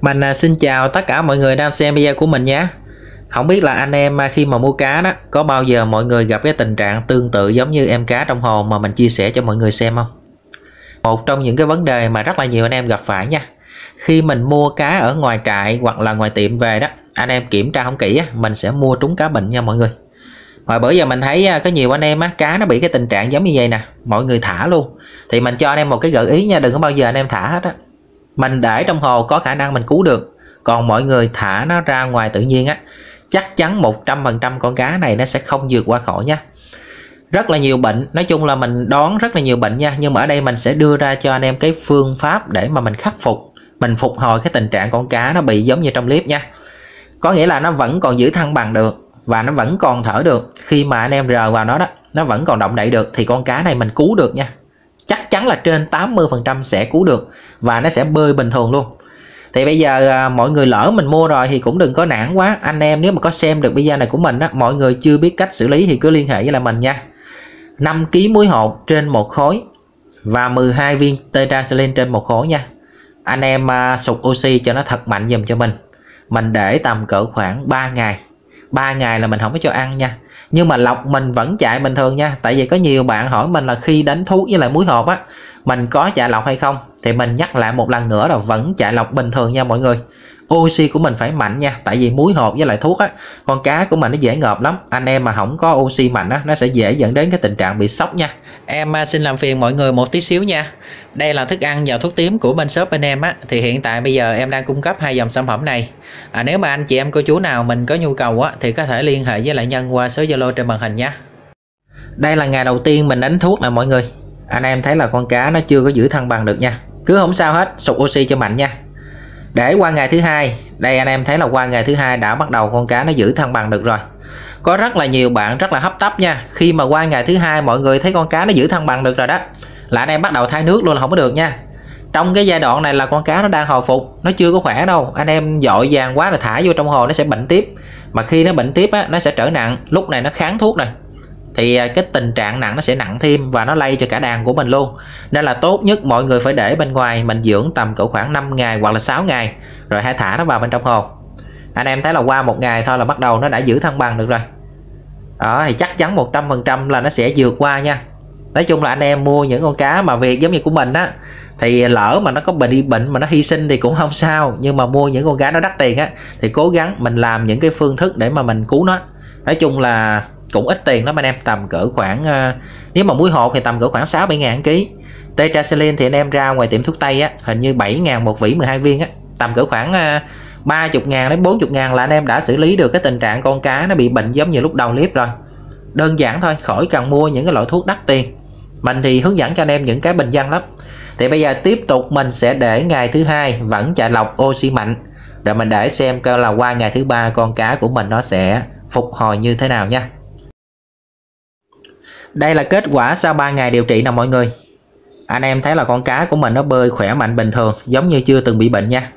Mình à, xin chào tất cả mọi người đang xem video của mình nhé. Không biết là anh em à, khi mà mua cá đó Có bao giờ mọi người gặp cái tình trạng tương tự giống như em cá trong hồ mà mình chia sẻ cho mọi người xem không? Một trong những cái vấn đề mà rất là nhiều anh em gặp phải nha. Khi mình mua cá ở ngoài trại hoặc là ngoài tiệm về đó Anh em kiểm tra không kỹ mình sẽ mua trúng cá bệnh nha mọi người. Hồi bữa giờ mình thấy à, có nhiều anh em á, cá nó bị cái tình trạng giống như vậy nè Mọi người thả luôn. Thì mình cho anh em một cái gợi ý nha Đừng có bao giờ anh em thả hết á mình để trong hồ có khả năng mình cứu được. Còn mọi người thả nó ra ngoài tự nhiên á, chắc chắn 100% con cá này nó sẽ không vượt qua khỏi nha. Rất là nhiều bệnh, nói chung là mình đón rất là nhiều bệnh nha, nhưng mà ở đây mình sẽ đưa ra cho anh em cái phương pháp để mà mình khắc phục, mình phục hồi cái tình trạng con cá nó bị giống như trong clip nha. Có nghĩa là nó vẫn còn giữ thăng bằng được và nó vẫn còn thở được. Khi mà anh em rờ vào nó đó, nó vẫn còn động đậy được thì con cá này mình cứu được nha. Chắc chắn là trên 80% sẽ cứu được và nó sẽ bơi bình thường luôn. Thì bây giờ à, mọi người lỡ mình mua rồi thì cũng đừng có nản quá. Anh em nếu mà có xem được video này của mình á mọi người chưa biết cách xử lý thì cứ liên hệ với lại mình nha. 5 kg muối hột trên một khối và 12 viên tetraxylin trên một khối nha. Anh em à, sụt oxy cho nó thật mạnh dùm cho mình. Mình để tầm cỡ khoảng 3 ngày. 3 ngày là mình không có cho ăn nha. Nhưng mà lọc mình vẫn chạy bình thường nha. Tại vì có nhiều bạn hỏi mình là khi đánh thuốc với lại muối hộp á, mình có chạy lọc hay không? Thì mình nhắc lại một lần nữa là vẫn chạy lọc bình thường nha mọi người. Oxy của mình phải mạnh nha, tại vì muối hộp với lại thuốc á, con cá của mình nó dễ ngợp lắm. Anh em mà không có oxy mạnh á, nó sẽ dễ dẫn đến cái tình trạng bị sốc nha em à, xin làm phiền mọi người một tí xíu nha. Đây là thức ăn và thuốc tím của bên shop bên em á. Thì hiện tại bây giờ em đang cung cấp hai dòng sản phẩm này. À, nếu mà anh chị em cô chú nào mình có nhu cầu á thì có thể liên hệ với lại nhân qua số zalo trên màn hình nha. Đây là ngày đầu tiên mình đánh thuốc là mọi người. Anh em thấy là con cá nó chưa có giữ thăng bằng được nha. Cứ không sao hết sụt oxy cho mạnh nha. Để qua ngày thứ hai đây anh em thấy là qua ngày thứ hai đã bắt đầu con cá nó giữ thăng bằng được rồi có rất là nhiều bạn rất là hấp tấp nha. Khi mà qua ngày thứ hai, mọi người thấy con cá nó giữ thăng bằng được rồi đó. Là anh em bắt đầu thay nước luôn là không có được nha. Trong cái giai đoạn này là con cá nó đang hồi phục, nó chưa có khỏe đâu. Anh em dội vàng quá là thả vô trong hồ, nó sẽ bệnh tiếp. Mà khi nó bệnh tiếp á, nó sẽ trở nặng. Lúc này nó kháng thuốc này thì à, cái tình trạng nặng nó sẽ nặng thêm và nó lây cho cả đàn của mình luôn. Nên là tốt nhất mọi người phải để bên ngoài, mình dưỡng tầm cỡ khoảng 5 ngày hoặc là 6 ngày, rồi hãy thả nó vào bên trong hồ anh em thấy là qua một ngày thôi là bắt đầu nó đã giữ thăng bằng được rồi. Đó thì chắc chắn 100% là nó sẽ vượt qua nha. Nói chung là anh em mua những con cá mà việc giống như của mình á thì lỡ mà nó có bệnh bệnh mà nó hy sinh thì cũng không sao. Nhưng mà mua những con cá nó đắt tiền á thì cố gắng mình làm những cái phương thức để mà mình cứu nó. Nói chung là cũng ít tiền lắm anh em tầm cỡ khoảng uh, nếu mà muối hột thì tầm cỡ khoảng 6 7 ngàn ký. Tetraxylin thì anh em ra ngoài tiệm thuốc tây á hình như 7 ngàn một vỉ 12 viên á tầm cỡ khoảng uh, 30 ngàn đến 40 ngàn là anh em đã xử lý được cái tình trạng con cá nó bị bệnh giống như lúc đầu clip rồi. Đơn giản thôi, khỏi cần mua những cái loại thuốc đắt tiền. Mình thì hướng dẫn cho anh em những cái bình dân lắm. Thì bây giờ tiếp tục mình sẽ để ngày thứ hai vẫn chạy lọc oxy mạnh. Để mình để xem coi là qua ngày thứ ba con cá của mình nó sẽ phục hồi như thế nào nha. Đây là kết quả sau 3 ngày điều trị nè mọi người. Anh em thấy là con cá của mình nó bơi khỏe mạnh bình thường, giống như chưa từng bị bệnh nha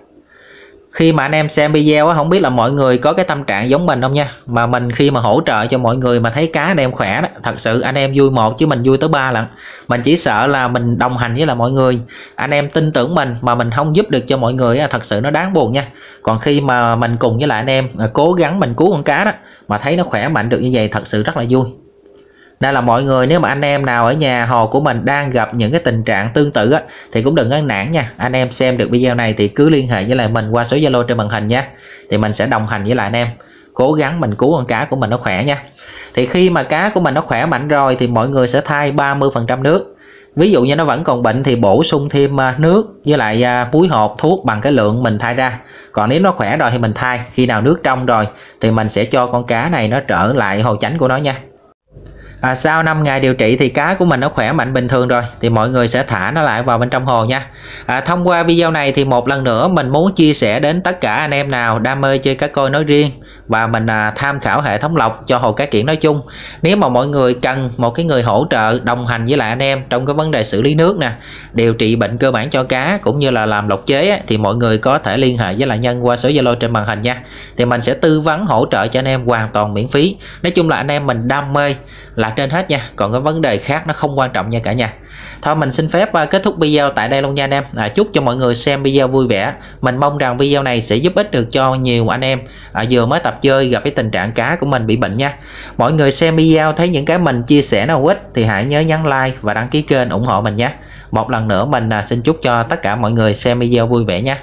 khi mà anh em xem video á, không biết là mọi người có cái tâm trạng giống mình không nha. Mà mình khi mà hỗ trợ cho mọi người mà thấy cá anh em khỏe đó, thật sự anh em vui một chứ mình vui tới ba lần. Mình chỉ sợ là mình đồng hành với là mọi người. Anh em tin tưởng mình mà mình không giúp được cho mọi người á, thật sự nó đáng buồn nha. Còn khi mà mình cùng với lại anh em à, cố gắng mình cứu con cá đó, mà thấy nó khỏe mạnh được như vậy, thật sự rất là vui nên là mọi người nếu mà anh em nào ở nhà hồ của mình đang gặp những cái tình trạng tương tự á, thì cũng đừng ngán nản nha. Anh em xem được video này thì cứ liên hệ với lại mình qua số zalo trên màn hình nha. Thì mình sẽ đồng hành với lại anh em. Cố gắng mình cứu con cá của mình nó khỏe nha. Thì khi mà cá của mình nó khỏe mạnh rồi thì mọi người sẽ thay 30% nước. Ví dụ như nó vẫn còn bệnh thì bổ sung thêm à, nước với lại à, muối hột, thuốc bằng cái lượng mình thay ra. Còn nếu nó khỏe rồi thì mình thay. Khi nào nước trong rồi thì mình sẽ cho con cá này nó trở lại hồ chánh của nó nha à, sau 5 ngày điều trị thì cá của mình nó khỏe mạnh bình thường rồi thì mọi người sẽ thả nó lại vào bên trong hồ nha. À, thông qua video này thì một lần nữa mình muốn chia sẻ đến tất cả anh em nào đam mê chơi cá coi nói riêng và mình à, tham khảo hệ thống lọc cho hồ cá kiển nói chung. Nếu mà mọi người cần một cái người hỗ trợ đồng hành với lại anh em trong cái vấn đề xử lý nước nè điều trị bệnh cơ bản cho cá cũng như là làm lọc chế á, thì mọi người có thể liên hệ với lại nhân qua số zalo trên màn hình nha. Thì mình sẽ tư vấn hỗ trợ cho anh em hoàn toàn miễn phí. Nói chung là anh em mình đam mê là trên hết nha còn cái vấn đề khác nó không quan trọng nha cả nhà thôi mình xin phép à, kết thúc video tại đây luôn nha anh em. À, chúc cho mọi người xem video vui vẻ. Mình mong rằng video này sẽ giúp ích được cho nhiều anh em. À, vừa mới tập chơi gặp cái tình trạng cá của mình bị bệnh nha. Mọi người xem video thấy những cái mình chia sẻ nào ích thì hãy nhớ nhấn like và đăng ký kênh ủng hộ mình nhé một lần nữa mình à, xin chúc cho tất cả mọi người xem video vui vẻ nhé